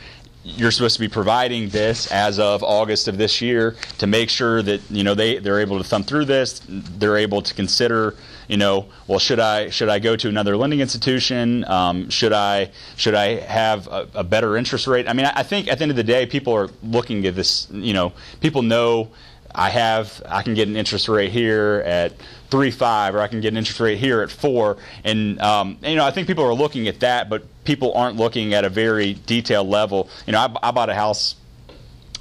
you're supposed to be providing this as of August of this year to make sure that you know they they're able to thumb through this. They're able to consider you know well should I should I go to another lending institution? Um, should I should I have a, a, better interest rate? I mean I, I think at the end of the day people are looking at this. You know people know I have I can get an interest rate here at three five, or I can get an interest rate here at four, and, um, and you know I think people are looking at that, but people aren't looking at a very detailed level. You know, I, I bought a house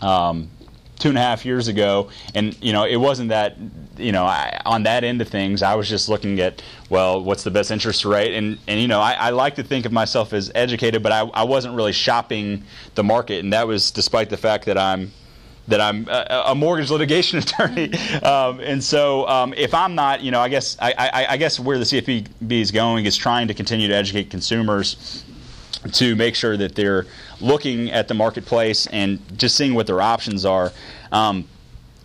um, two and a half years ago, and you know it wasn't that you know I, on that end of things. I was just looking at well, what's the best interest rate, and and you know I, I like to think of myself as educated, but I, I wasn't really shopping the market, and that was despite the fact that I'm that I'm a, a mortgage litigation (laughs) attorney, um, and so um, if I'm not, you know, I guess I, I, I, guess where the CFPB is going is trying to continue to educate consumers to make sure that they're looking at the marketplace and just seeing what their options are. Um,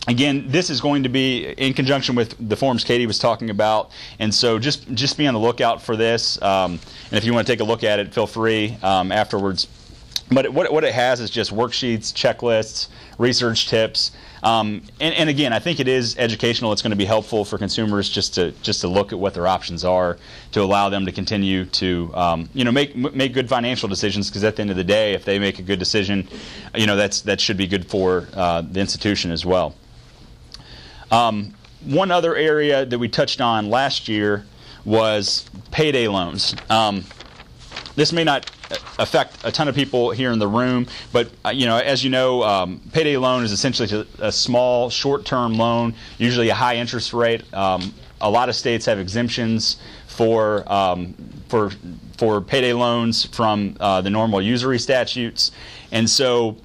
again, this is going to be in conjunction with the forms Katie was talking about, and so just just be on the lookout for this. Um, and if you want to take a look at it, feel free um, afterwards. But what, what it has is just worksheets, checklists, research tips. Um, and, and, again, I think it is educational. It's going to be helpful for consumers just to just to look at what their options are to allow them to continue to um, you know make make good financial decisions. Because at the end of the day, if they make a good decision, you know that's that should be good for uh, the institution as well. Um, one other area that we touched on last year was payday loans. Um, this may not affect a ton of people here in the room, but uh, you know, as you know, um, payday loan is essentially a small, short-term loan, usually a high interest rate. Um, a lot of states have exemptions for um, for for payday loans from uh, the normal usury statutes, and so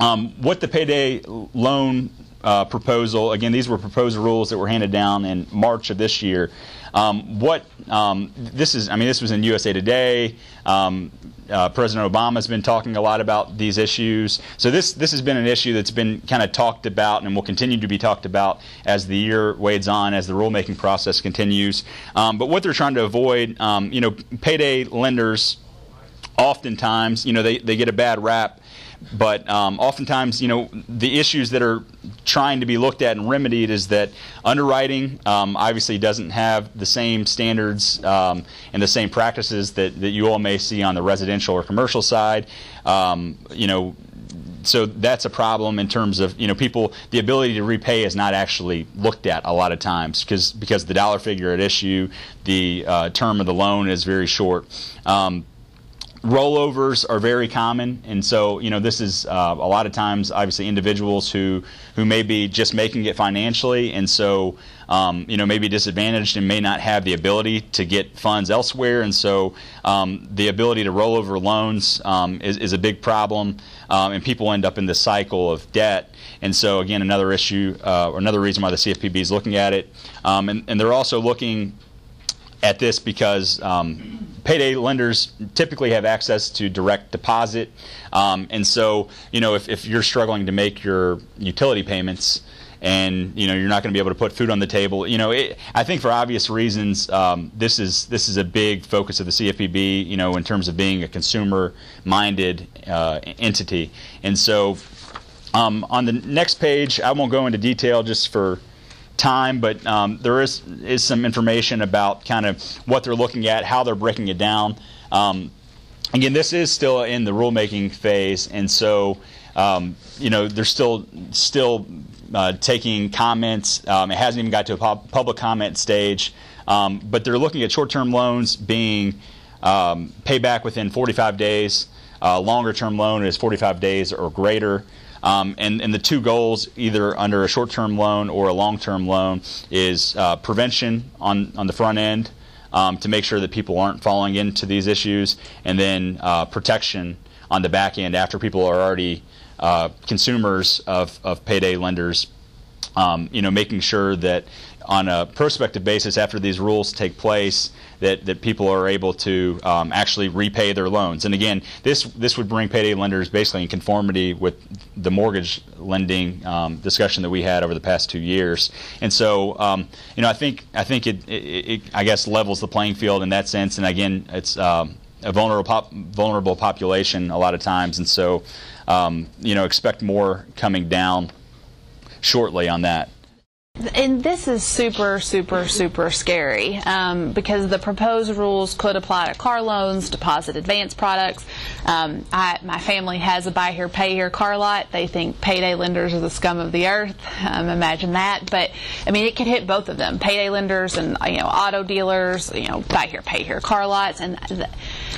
um, what the payday loan uh, proposal again, these were proposed rules that were handed down in March of this year. Um, what um, this is, I mean, this was in USA Today. Um, uh, President Obama has been talking a lot about these issues. So this this has been an issue that's been kind of talked about and will continue to be talked about as the year wades on, as the rulemaking process continues. Um, but what they're trying to avoid, um, you know, payday lenders, oftentimes, you know, they, they get a bad rap but um, oftentimes, you know, the issues that are trying to be looked at and remedied is that underwriting um, obviously doesn't have the same standards um, and the same practices that, that you all may see on the residential or commercial side. Um, you know, so that's a problem in terms of you know people the ability to repay is not actually looked at a lot of times because because the dollar figure at issue the uh, term of the loan is very short um, rollovers are very common, and so you know this is uh, a lot of times obviously individuals who who may be just making it financially, and so um, you know may be disadvantaged and may not have the ability to get funds elsewhere, and so um, the ability to roll over loans um, is, is, a big problem, um, and people end up in this cycle of debt. And so again, another issue uh, or another reason why the CFPB is looking at it, um, and, and they're also looking at this because um, payday lenders typically have access to direct deposit. Um, and so, you know, if, if you're struggling to make your utility payments, and you know you're not going to be able to put food on the table. You know, it, I think for obvious reasons, um, this is this is a big focus of the CFPB. You know, in terms of being a consumer-minded uh, entity, and so um, on the next page, I won't go into detail just for time, but um, there is is some information about kind of what they're looking at, how they're breaking it down. Um, again, this is still in the rulemaking phase, and so um, you know they're still still uh, taking comments. Um, it hasn't even got to a pub- public comment stage, um, but they're looking at short-term loans being um, payback within 45 days. Uh, longer-term loan is 45 days or greater. Um, and, and the two goals, either under a short term loan or a long term loan, is uh, prevention on, on the front end um, to make sure that people aren't falling into these issues, and then uh, protection on the back end after people are already uh, consumers of, of payday lenders. Um, you know, making sure that on a prospective basis after these rules take place that, that people are able to um, actually repay their loans. And again, this this would bring payday lenders basically in conformity with the mortgage lending um, discussion that we had over the past two years. And so, um, you know, I think I think it, it, it, I guess levels the playing field in that sense. And again, it's um, a vulnerable pop, vulnerable population a lot of times, and so um, you know, expect more coming down shortly on that. And this is super, super, super scary um, because the proposed rules could apply to car loans, deposit advance products. Um, I, my family has a buy here, pay here car lot. They think payday lenders are the scum of the earth. Um, imagine that. But I mean, it could hit both of them: payday lenders and you know auto dealers. You know, buy here, pay here car lots. And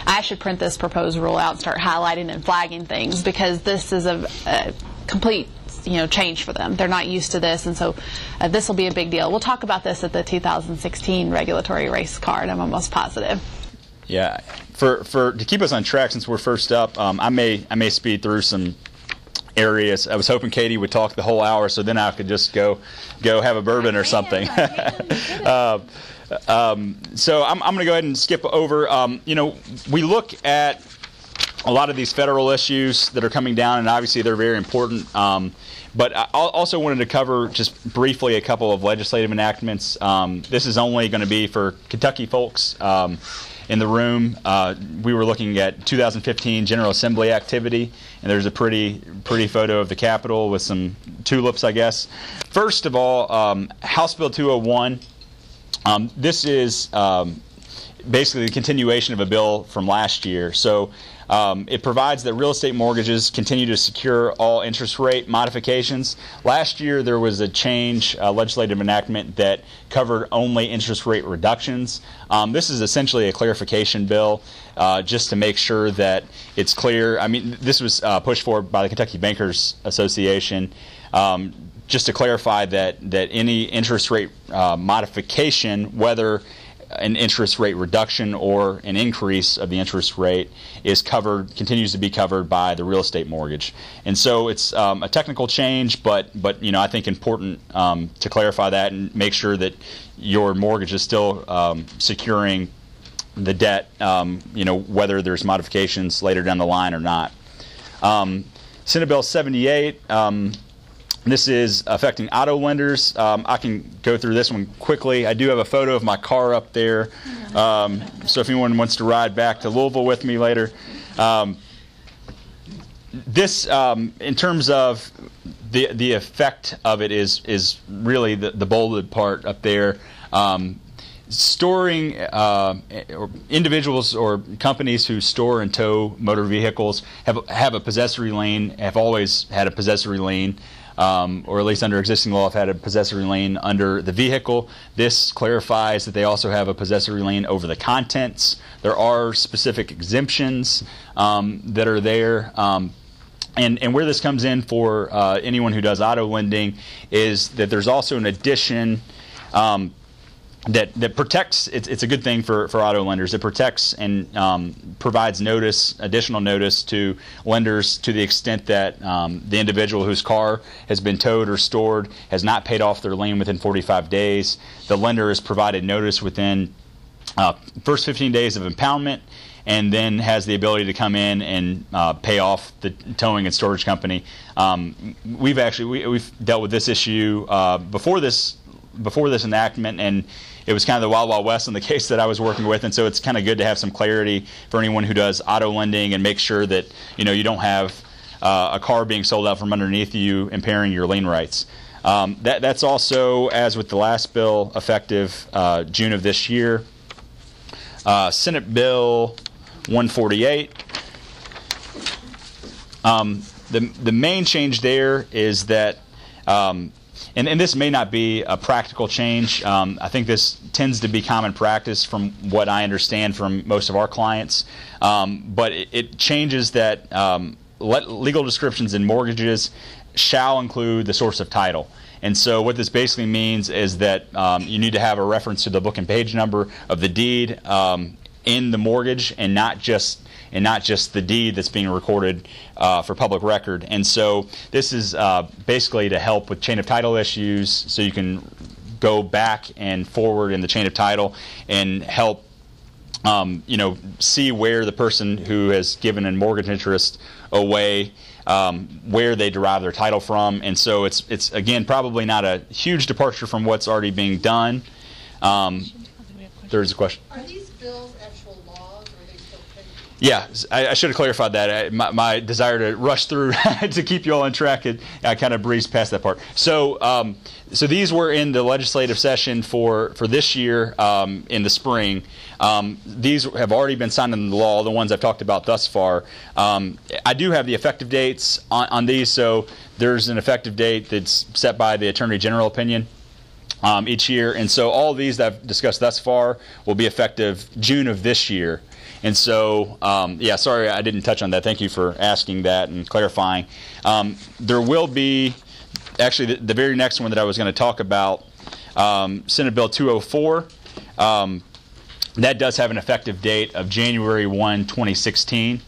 I should print this proposed rule out and start highlighting and flagging things because this is a, a complete you know change for them. They're not used to this, and so uh, this will be a big deal. We'll talk about this at the 2016 regulatory race card. I'm almost positive. Yeah, for for to keep us on track since we're first up, um, I may I may speed through some areas. I was hoping Katie would talk the whole hour, so then I could just go go have a bourbon or something. (laughs) uh, um, so I'm, I'm going to go ahead and skip over. Um, you know, we look at a lot of these federal issues that are coming down, and obviously they're very important. Um, but I also wanted to cover just briefly a couple of legislative enactments. Um, this is only going to be for Kentucky folks um, in the room. Uh, we were looking at 2015 General Assembly activity, and there's a pretty pretty photo of the Capitol with some tulips, I guess. First of all, um, House Bill 201. Um, this is um, basically the continuation of a bill from last year. So um, it provides that real estate mortgages continue to secure all interest rate modifications. Last year, there was a change, a legislative enactment that covered only interest rate reductions. Um, this is essentially a clarification bill uh, just to make sure that it's clear. I mean, this was uh, pushed forward by the Kentucky Bankers Association. Um, just to clarify that, that any interest rate uh, modification, whether an interest rate reduction or an increase of the interest rate is covered, continues to be covered by the real estate mortgage. And so it's um, a technical change, but but you know I think important um, to clarify that and make sure that your mortgage is still um, securing the debt. Um, you know whether there's modifications later down the line or not. Um, Senate Bill 78 um, this is affecting auto lenders. Um, I can go through this one quickly. I do have a photo of my car up there. Um, so if anyone wants to ride back to Louisville with me later. Um, this, um, in terms of the the effect of it, is is really the, the bolded part up there. Um, storing uh, or individuals or companies who store and tow motor vehicles have have a possessory lien. Have always had a possessory lien um, or at least under existing law, have had a possessory lien under the vehicle. This clarifies that they also have a possessory lien over the contents. There are specific exemptions um, that are there. Um, and, and where this comes in for uh, anyone who does auto lending is that there's also an addition um, that that protects. It's, it's a good thing for, for auto lenders. It protects and um, provides notice, additional notice to lenders to the extent that um, the individual whose car has been towed or stored has not paid off their lien within 45 days. The lender is provided notice within uh, first 15 days of impoundment and then has the ability to come in and uh, pay off the towing and storage company. Um, we've actually we, have dealt with this issue uh, before this before this enactment, and it was kind of the wild wild west in the (laughs) case that I was working with, and so it's kind of good to have some clarity for anyone who does auto lending and make sure that you know you don't have uh, a car being sold out from underneath you, impairing your lien rights. Um, that, that's also, as with the last bill, effective uh, June of this year. Uh, Senate Bill 148. Um, the the main change there is that um, and, and this may not be a practical change. Um, I think this tends to be common practice from what I understand from most of our clients. Um, but it, it, changes that um, legal descriptions in mortgages shall include the source of title. And so, what this basically means is that um, you need to have a reference to the book and page number of the deed um, in the mortgage and not just and not just the deed that's being recorded uh, for public record. And so this is uh, basically to help with chain of title issues so you can go back and forward in the chain of title and help um, you know see where the person who has given a mortgage interest away um, where they derive their title from. And so it's it's again probably not a huge departure from what's already being done. Um, there's a question Yeah, I, I, should have clarified that. I, my, my, desire to rush through (laughs) to keep you all on track, it, I kind of breezed past that part. So, um, so these were in the legislative session for for this year um, in the spring. Um, these have already been signed into law. The ones I've talked about thus far. Um, I do have the effective dates on, on, these. So there's an effective date that's set by the Attorney General opinion. Um, each year, and so all these that I've discussed thus far will be effective June of this year. And so, um, yeah, sorry I didn't touch on that. Thank you for asking that and clarifying. Um, there will be, actually, the, the, very next one that I was going to talk about, um, Senate Bill 204. Um, that does have an effective date of January 1, 2016.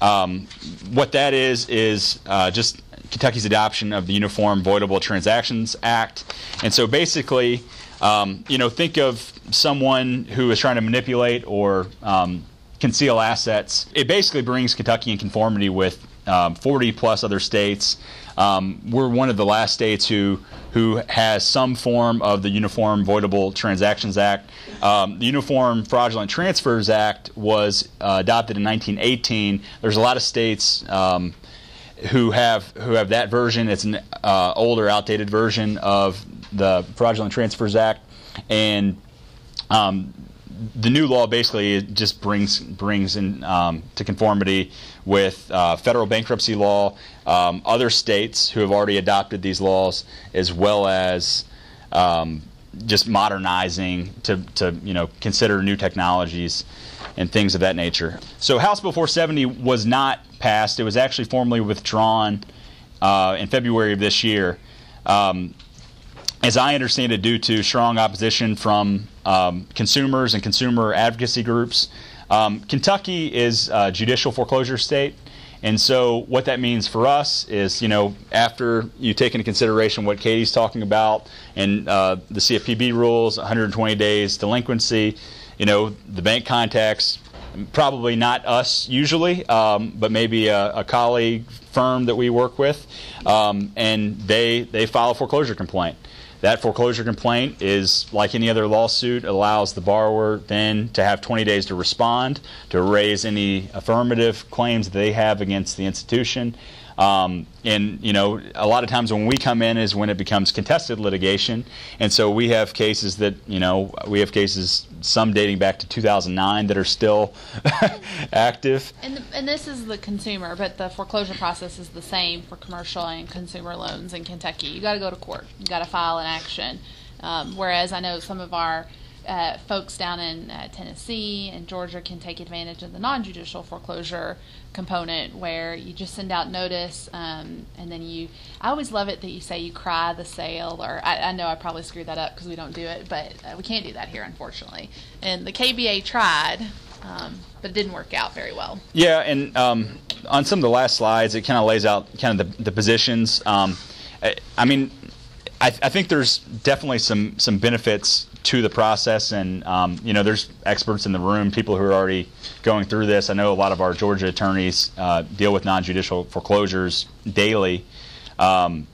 Um, what that is, is uh, just Kentucky's adoption of the Uniform Voidable Transactions Act. And so basically, um, you know, think of someone who is trying to manipulate or um, conceal assets. It basically brings Kentucky in conformity with um, 40 plus other states. Um, we're one of the last states who who has some form of the Uniform Voidable Transactions Act. Um, the Uniform Fraudulent Transfers Act was uh, adopted in 1918. There's a lot of states um, who have who have that version. It's an uh, older, outdated version of the Fraudulent Transfers Act, and um, the new law basically just brings brings in um, to conformity with uh, federal bankruptcy law, um, other states who have already adopted these laws, as well as um, just modernizing to, to you know consider new technologies and things of that nature. So House Bill 470 was not passed; it was actually formally withdrawn uh, in February of this year. As I understand it, due to strong opposition from um, consumers and consumer advocacy groups. Um, Kentucky is a judicial foreclosure state. And so, what that means for us is, you know, after you take into consideration what Katie's talking about and uh, the CFPB rules, 120 days delinquency, you know, the bank contacts, probably not us usually, um, but maybe a, a, colleague firm that we work with, um, and they they file a foreclosure complaint. That foreclosure complaint is like any other lawsuit, allows the borrower then to have 20 days to respond, to raise any affirmative claims that they have against the institution. Um, and you know, a lot of times when we come in is when it becomes contested litigation, and so we have cases that you know we have cases some dating back to 2009 that are still (laughs) active. And and this is the consumer, but the foreclosure process is the same for commercial and consumer loans in Kentucky. You got to go to court. You got to file an action. Um, whereas I know some of our uh, folks down in uh, Tennessee and Georgia can take advantage of the non judicial foreclosure component where you just send out notice um, and then you. I always love it that you say you cry the sale, or I, I know I probably screwed that up because we don't do it, but uh, we can't do that here, unfortunately. And the KBA tried. Um, but it didn't work out very well. Yeah, and um, on some of the last slides, it kind of lays out kind of the, the positions. Um, I, I mean, I, I, think there's definitely some some benefits to the process, and um, you know, there's experts in the room, people who are already going through this. I know a lot of our Georgia attorneys uh, deal with non-judicial foreclosures daily. Um,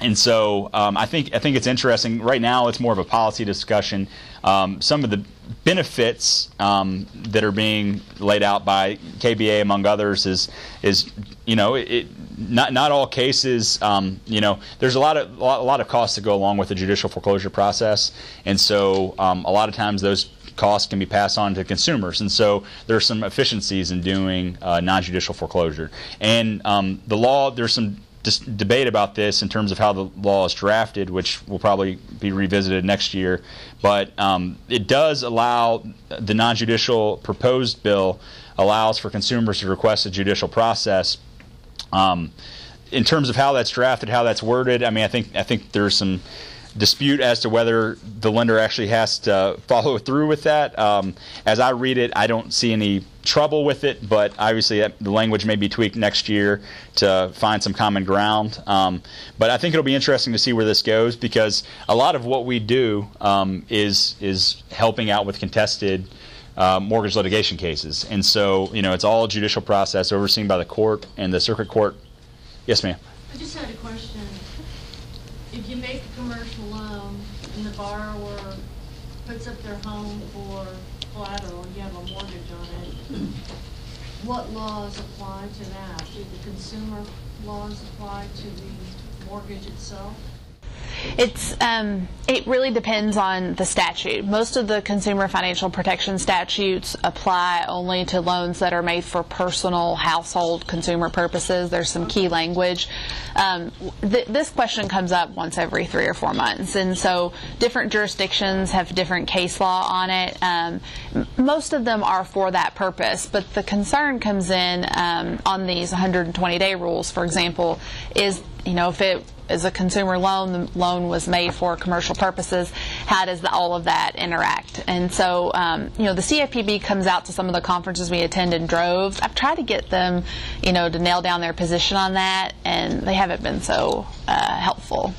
and so um, I think I think it's interesting. Right now, it's more of a policy discussion. Um, some of the benefits um, that are being laid out by KBA, among others, is is you know it, not not all cases. Um, you know, there's a lot of a lot, a lot, of costs that go along with the judicial foreclosure process, and so um, a lot of times those costs can be passed on to consumers. And so there's some efficiencies in doing uh, non-judicial foreclosure. And um, the law, there's some dis- debate about this in terms of how the law is drafted, which will probably be revisited next year. But um, it does allow the non-judicial proposed bill allows for consumers to request a judicial process. Um, in terms of how that's drafted, how that's worded, I mean, I think I think there's some dispute as to whether the lender actually has to follow through with that. Um, as I read it, I don't see any trouble with it, but obviously the language may be tweaked next year to find some common ground. Um, but I think it'll be interesting to see where this goes because a lot of what we do um, is is helping out with contested. Uh, mortgage litigation cases, and so you know it's all judicial process overseen by the court and the circuit court. Yes, ma'am. I just had a question. If you make a commercial loan and the borrower puts up their home for collateral, you have a mortgage on it, what laws apply to that? Do the consumer laws apply to the mortgage itself? It's um, it really depends on the statute. Most of the consumer financial protection statutes apply only to loans that are made for personal household consumer purposes. There's some key language. Um, th- this question comes up once every three or four months, and so different jurisdictions have different case law on it. Um, most of them are for that purpose, but the concern comes in um, on these 120 day rules. For example, is you know if it is a consumer loan, the loan was made for commercial purposes. How does the, all of that interact? And so, um, you know, the CFPB comes out to some of the conferences we attend in droves. I've tried to get them, you know, to nail down their position on that, and they haven't been so uh, helpful.